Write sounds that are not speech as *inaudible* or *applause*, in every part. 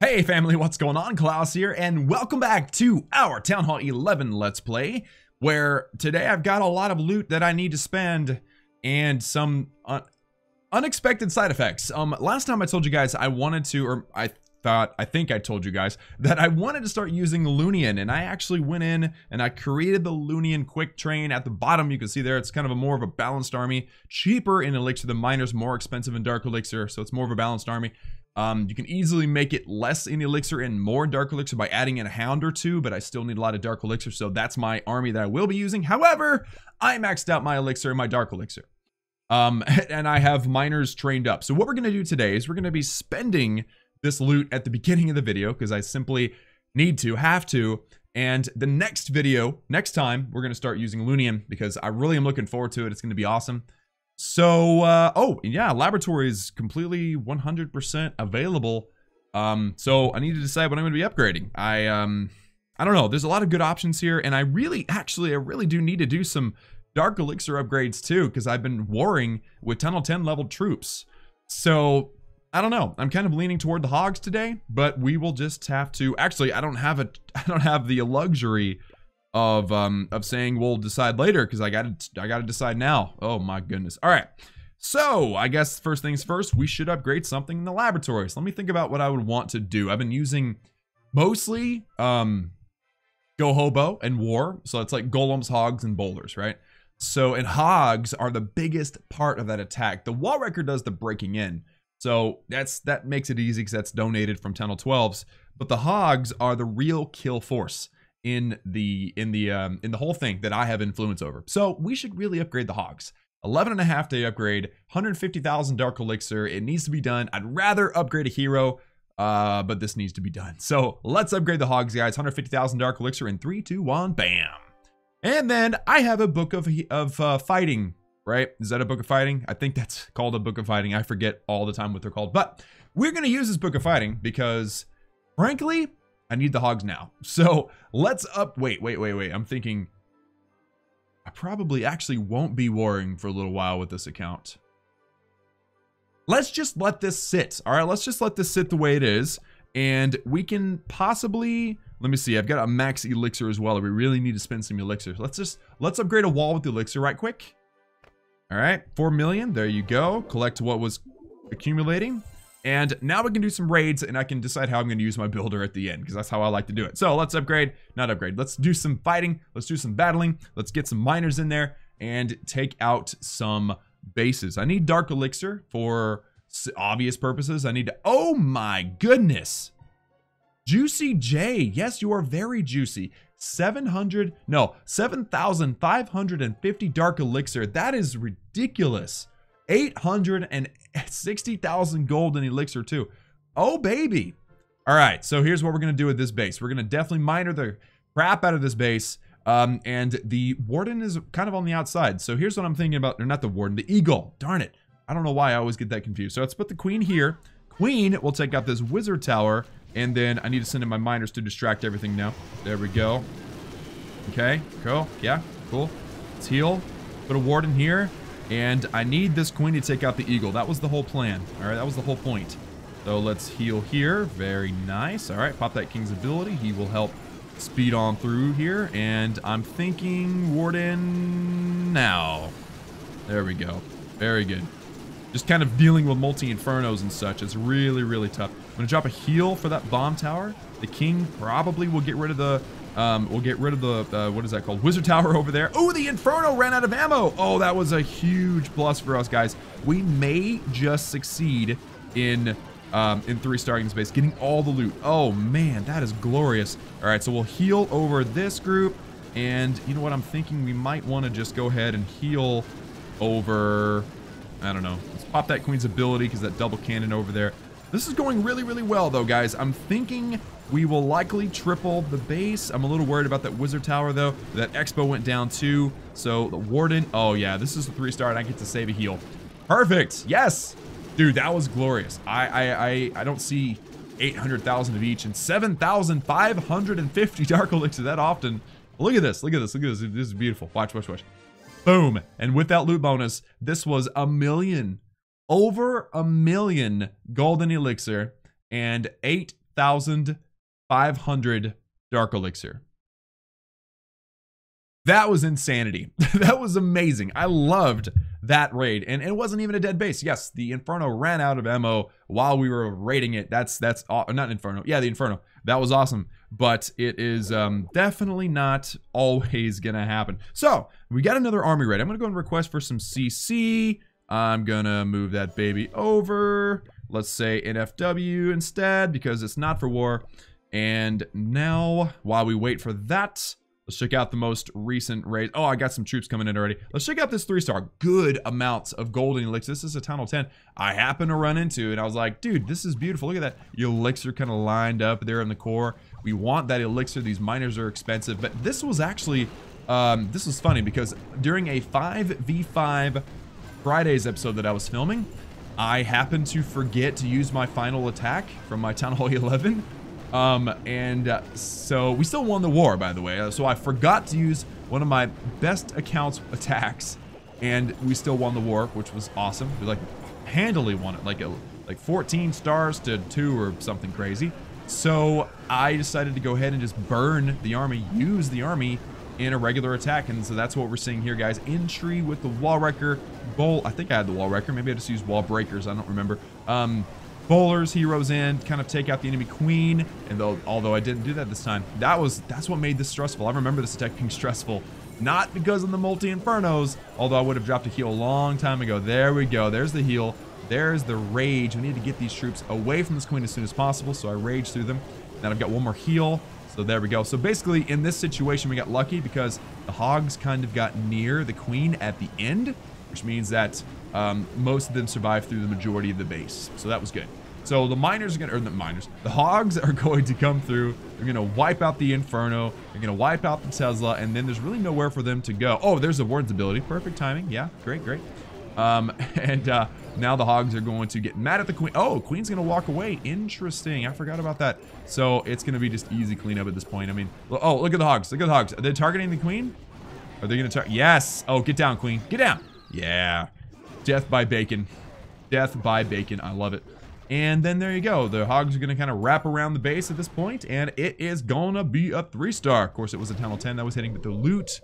Hey family, what's going on? Klaus here, and welcome back to our Town Hall 11 Let's Play, where today I've got a lot of loot that I need to spend, and some un unexpected side effects. Um, last time I told you guys I wanted to, or I thought, I think I told you guys, that I wanted to start using Loonion, and I actually went in and I created the Loonion Quick Train. At the bottom, you can see there, it's kind of a more of a balanced army, cheaper in Elixir than Miners, more expensive in Dark Elixir, so it's more of a balanced army. Um, you can easily make it less in Elixir and more Dark Elixir by adding in a Hound or two, but I still need a lot of Dark Elixir, so that's my army that I will be using. However, I maxed out my Elixir and my Dark Elixir. Um, *laughs* and I have miners trained up. So what we're going to do today is we're going to be spending this loot at the beginning of the video because I simply need to, have to. And the next video, next time, we're going to start using Loonion because I really am looking forward to it. It's going to be awesome. So, uh, oh, yeah, laboratory is completely 100% available. Um, so I need to decide what I'm going to be upgrading. I, um, I don't know. There's a lot of good options here, and I really, actually, I really do need to do some Dark Elixir upgrades too, because I've been warring with Town Hall 10 level troops. So, I don't know. I'm kind of leaning toward the hogs today, but we will just have to. Actually, I don't have a. *laughs* I don't have the luxury of um of saying we'll decide later because I got I got to decide now. Oh my goodness. All right. So I guess first things first, we should upgrade something in the laboratories. Let me think about what I would want to do. I've been using mostly um GoHoBo and War. So it's like golems, hogs, and bowlers, right? So and hogs are the biggest part of that attack. The wall wrecker does the breaking in. So that's that makes it easy because that's donated from Town Hall 12s. But the hogs are the real kill force in the in the um, in the whole thing that I have influence over. So we should really upgrade the hogs. 11 and a half day upgrade, 150,000 dark elixir. It needs to be done. I'd rather upgrade a hero, uh, but this needs to be done. So let's upgrade the hogs, guys. 150,000 dark elixir in three, two, one, bam. And then I have a book of of uh, fighting. Right? Is that a book of fighting? I think that's called a book of fighting. I forget all the time what they're called, but we're gonna use this book of fighting because, frankly, I need the hogs now. *laughs* So let's up. Wait, wait, wait, wait. I'm thinking I probably actually won't be warring for a little while with this account. Let's just let this sit. All right, let's just let this sit the way it is. And we can possibly, let me see, I've got a max elixir as well. We really need to spend some elixir. Let's just, let's upgrade a wall with the elixir right quick. All right, 4 million, there you go. Collect what was accumulating. And now we can do some raids and I can decide how I'm going to use my builder at the end because that's how I like to do it. So let's upgrade, not upgrade. Let's do some fighting. Let's do some battling. Let's get some miners in there and take out some bases. I need dark elixir for obvious purposes. I need to, oh my goodness. Juicy J. Yes, you are very juicy. 700, no, 7,550 dark elixir. That is ridiculous. 860,000 gold in elixir too. Oh, baby. All right, so here's what we're going to do with this base. We're going to definitely miner the crap out of this base. Um, and the warden is kind of on the outside. So here's what I'm thinking about, or not the warden, the eagle. Darn it. I don't know why I always get that confused. So let's put the queen here. Queen will take out this wizard tower. And then I need to send in my miners to distract everything now. There we go. Okay, cool. Yeah, cool. Let's heal. Put a warden here. And I need this queen to take out the eagle. That was the whole plan. All right, that was the whole point. So let's heal here. Very nice. All right, pop that king's ability. He will help speed on through here. And I'm thinking warden now. There we go. Very good. Just kind of dealing with multi-infernos and such. It's really, really tough. I'm going to drop a heal for that bomb tower. The king probably will get rid of the um, we'll get rid of the, uh, what is that called? Wizard Tower over there. Oh, the Inferno ran out of ammo. Oh, that was a huge plus for us, guys. We may just succeed in um, in three starting space, getting all the loot. Oh, man, that is glorious. All right, so we'll heal over this group. And you know what? I'm thinking we might want to just go ahead and heal over, I don't know. Let's pop that Queen's ability because that double cannon over there. This is going really, really well, though, guys. I'm thinking we will likely triple the base. I'm a little worried about that wizard tower, though. That X-bow went down, too. So, the warden. Oh, yeah. This is a three-star, and I get to save a heal. Perfect. Yes. Dude, that was glorious. I I, I, I don't see 800,000 of each and 7,550 Dark Elixir that often. Look at this. Look at this. Look at this. This is beautiful. Watch, watch, watch. Boom. And with that loot bonus, this was a million, over a million golden elixir and 8,500 Dark Elixir. That was insanity. *laughs* that was amazing. I loved that raid. And it wasn't even a dead base. Yes, the Inferno ran out of ammo while we were raiding it. That's, that's, not Inferno. Yeah, the Inferno. That was awesome. But it is um, definitely not always going to happen. So, we got another army raid. I'm going to go and request for some CC. I'm to move that baby over. Let's say NFW instead because it's not for war. And now, while we wait for that, Let's check out the most recent raid. Oh, I got some troops coming in already. Let's check out this three star. Good amounts of golden elixir. This is a town hall 10 I happened to run into and I was like, dude, this is beautiful. Look at that elixir kind of lined up there in the core. We want that elixir. These miners are expensive, but this was actually, um, this was funny because during a 5v5 Fridays episode that I was filming, I happened to forget to use my final attack from my Town Hall *laughs* 11 um, and uh, so we still won the war, by the way. Uh, so I forgot to use one of my best accounts attacks, and we still won the war, which was awesome. We like handily won it, like a, like 14 stars to two or something crazy. So I decided to go ahead and just burn the army, use the army in a regular attack. And so that's what we're seeing here, guys. Entry with the wall wrecker, bowl. I think I had the wall wrecker. Maybe I just used wall breakers. I don't remember. Um, bowlers, heroes in, kind of take out the enemy queen. And though, although I didn't do that this time, that was that's what made this stressful. I remember this attack being stressful, not because of the multi infernos, although I would have dropped a heal a long time ago. There we go. There's the heal. There's the rage. We need to get these troops away from this queen as soon as possible. So I rage through them. Then I've got one more heal. So there we go. So basically, in this situation, we got lucky because the hogs kind of got near the queen at the end, which means that um, most of them survived through the majority of the base. So that was good. So the miners are going to, or the miners, the hogs *laughs* are going to come through. They're going to wipe out the Inferno. They're going to wipe out the Tesla. And then there's really nowhere for them to go. Oh, there's a Warden's ability. Perfect timing. Yeah, great, great. Um, *laughs* and uh, now the hogs are going to get mad at the queen. Oh, queen's going to walk away. Interesting. I forgot about that. So it's going to be just easy cleanup at this point. I mean, oh, look at the hogs. Look at the hogs. Are they targeting the queen? Are they going to target? Yes. Oh, get down, queen. Get down. Yeah. Death by bacon. Death by bacon. I love it. And then there you go. The hogs are going to kind of wrap around the base at this point, and it is going to be a three star. Of course, it was a Town Hall 10 that was hitting, but the loot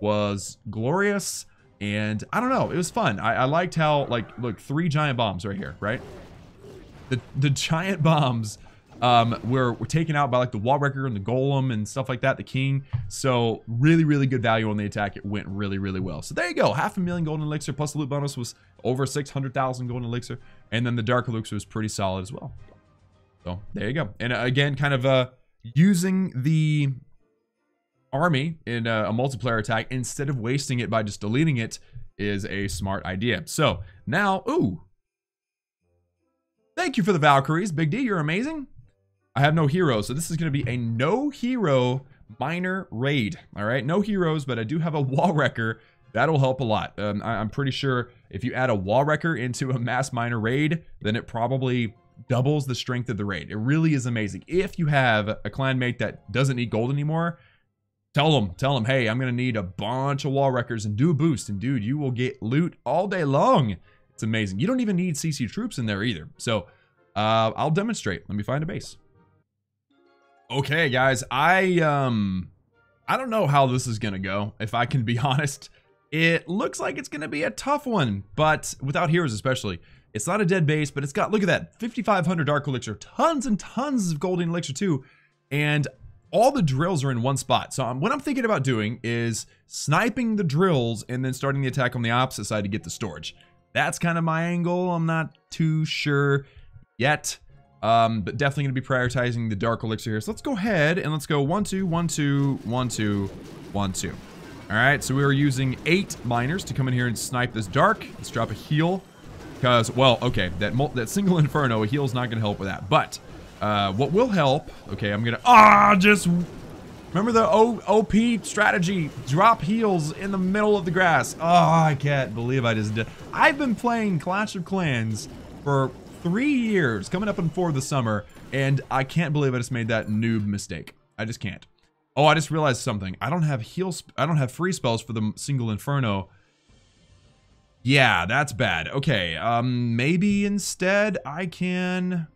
was glorious. And I don't know, it was fun. I, I liked how, like, look, three giant bombs right here, right? The, the giant bombs um, were, were taken out by like the wall wrecker and the golem and stuff like that, the king. So really, really good value on the attack. It went really, really well. So there you go. Half a million golden elixir plus the loot bonus was over 600,000 golden elixir. And then the dark elixir was pretty solid as well. So there you go. And uh, again, kind of uh, using the army in a, a multiplayer attack instead of wasting it by just deleting it is a smart idea. So now, ooh, Thank you for the Valkyries. Big D, you're amazing. I have no heroes, so this is going to be a no hero miner raid. All right, no heroes, but I do have a *laughs* wall wrecker. That'll help a lot. Um, I, am pretty sure if you add a wall wrecker into a mass miner raid, then it probably doubles the strength of the raid. It really is amazing. If you have a clanmate that doesn't need gold anymore, tell them, tell them, hey, I'm going to need a bunch of wall wreckers and do a boost. And dude, you will get loot all day long. It's amazing. You don't even need CC troops in there either. So uh, I'll demonstrate. Let me find a base. Okay, guys, I, um, I don't know how this is gonna go, if I can be *laughs* honest. It looks like it's gonna be a tough one, but without heroes especially. It's not a dead base, but it's got, look at that, 5,500 Dark Elixir, tons and tons of Golden Elixir too, and all the drills are in one spot. So um, what I'm thinking about doing is sniping the drills and then starting the attack on the opposite side to get the storage. That's kind of my angle. I'm not too sure yet. Um, but definitely going to be prioritizing the Dark Elixir here. So let's go ahead and let's go 1, 2, 1, 2, 1, 2, 1, 2. Alright, so we are using 8 miners to come in here and snipe this Dark. Let's drop a heal. Because, well, okay, that that single *laughs* Inferno, a heal's not going to help with that. But, uh, what will help... Okay, I'm to... Ah, just... Remember the o OP strategy? Drop heals in the middle of the grass. Oh, I can't believe I just did. I've been playing Clash of Clans for three years, coming up in four the summer, and I can't believe I just made that noob mistake. I just can't. Oh, I just realized something. I don't have heal. I don't have free spells for the single Inferno. Yeah, that's bad. Okay, um, maybe instead I can.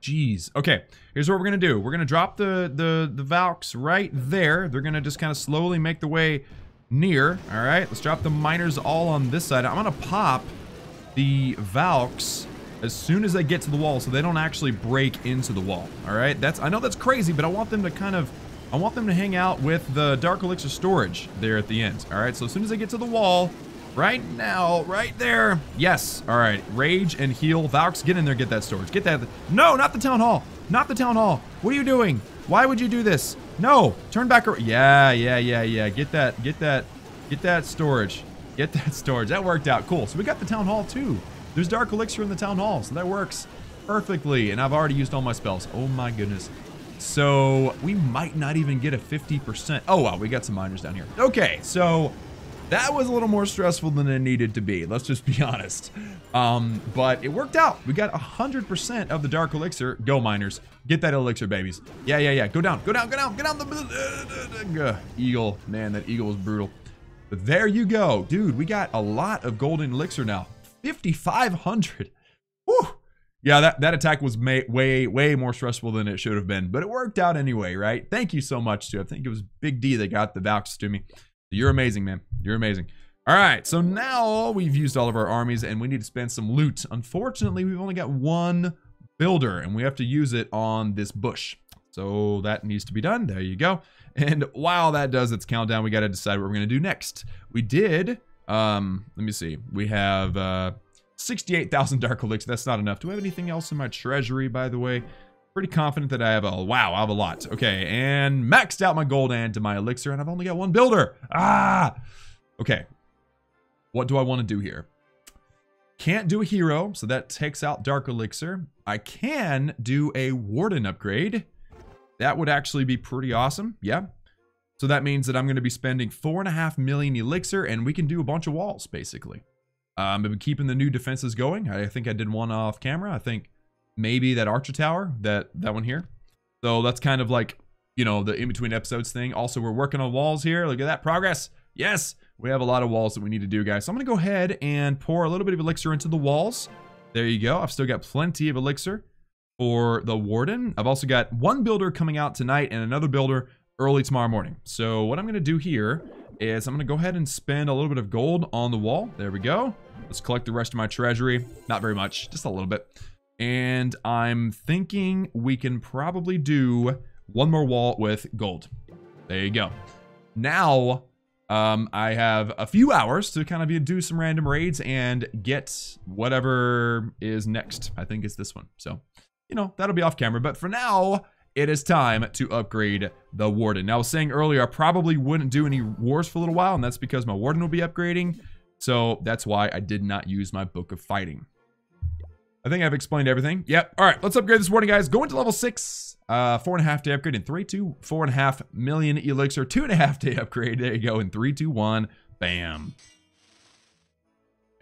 Jeez. Okay, here's what we're gonna do. We're gonna drop the the the Valks right there. They're gonna just kind of slowly make the way near. All right, let's drop the miners all on this side. I'm gonna pop the Valks as soon as they get to the wall so they don't actually break into the wall. All right, that's I know that's crazy, but I want them to kind of I want them to hang out with the Dark Elixir storage there at the end. All right, so as soon as they get to the wall, right now, right there. Yes, all right, Rage and Heal. Valks, get in there, get that storage. Get that. No, not the Town Hall. Not the Town Hall. What are you doing? Why would you do this? No, turn back around. Yeah, yeah, yeah, yeah. Get that, get that, get that storage. Get that *laughs* storage. That worked out. Cool. So we got the Town Hall too. There's Dark Elixir in the Town Hall, so that works perfectly. And I've already used all my spells. Oh my goodness. So we might not even get a 50%. Oh, wow, we got some miners down here. Okay, so that was a little more stressful than it needed to be. Let's just be *laughs* honest. Um, but it worked out. We got 100% of the Dark Elixir. Go, miners. Get that Elixir, babies. Yeah, yeah, yeah. Go down. Go down. Go down. Get down. The uh, eagle. Man, that eagle was brutal. But there you go. Dude, we got a lot of golden elixir now. 5,500. Whew. Yeah, that, that attack was may, way, way more stressful than it should have been. But it worked out anyway, right? Thank you so much, too. I think it was Big D that got the Valks to me. You're amazing, man. You're amazing. All right, so now we've used all of our armies and we need to spend some loot. Unfortunately, we've only got one builder and we have to use it on this bush. So that needs to be done. There you go. And while that does its countdown, we got to decide what we're going to do next. We did, um, let me see. We have uh, 68,000 *laughs* Dark Elixir. That's not enough. Do I have anything else in my treasury, by the way? Pretty confident that I have a, wow, I have a lot. Okay, and maxed out my gold and to my elixir, and I've only got one builder. Ah! Okay. What do I want to do here? Can't do a hero, so that takes out Dark Elixir. I can do a Warden upgrade. That would actually be pretty awesome. Yeah. So that means that I'm going to be spending four and a half million elixir, and we can do a bunch of walls, basically. Um, I've been keeping the new defenses going. I think I did one off camera. I think maybe that Archer Tower, that, that one here. So that's kind of like, you know, the in-between episodes thing. Also, we're working on walls here. Look at that progress. Yes, we have a lot of walls that we need to do, guys. So I'm going to go ahead and pour a little bit of elixir into the walls. There you go. I've still got plenty of elixir for the Warden. I've also got one builder coming out tonight and another builder early tomorrow morning. So what I'm going to do here is I'm going to go ahead and spend a little bit of gold on the wall. There we go. Let's collect the rest of my treasury. Not very much, just a little bit. And I'm thinking we can probably do one more wall with gold. There you go. Now, um, I have a few hours to kind of do some random raids and get whatever is next. I think it's this one. So, you know, that'll be off camera. But for now, it is time to upgrade the Warden. Now, I was saying earlier, I probably wouldn't do any wars for a little while, and that's because my Warden will be upgrading. So that's why I did not use my Book of Fighting. I think I've explained everything. Yep. All right, let's upgrade this morning, guys. Go into level six. Uh, four and a half day upgrade in three, two, four and a half million elixir. Two and a half day upgrade. There you go. In three, two, one. Bam.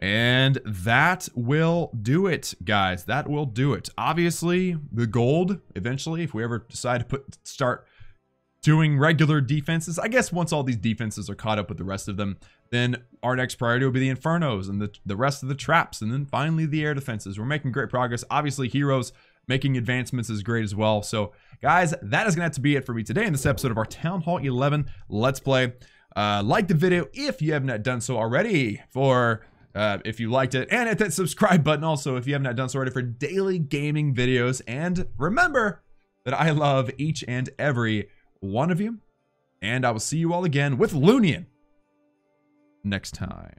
And that will do it, guys. That will do it. Obviously, the gold, eventually, if we ever decide to put start doing regular defenses, I guess once all these defenses are caught up with the rest of them, then our next priority will be the Infernos and the, the rest of the traps. And then finally the air defenses. We're making great progress. Obviously, heroes making advancements is great as well. So, guys, that is going to have to be it for me today in this episode of our Town Hall 11 Let's Play. Uh, like the video if you have not done so already for uh, if you liked it and hit that subscribe button also if you have not done so already for daily gaming videos and remember that I love each and every one of you and I will see you all again with Loonion next time.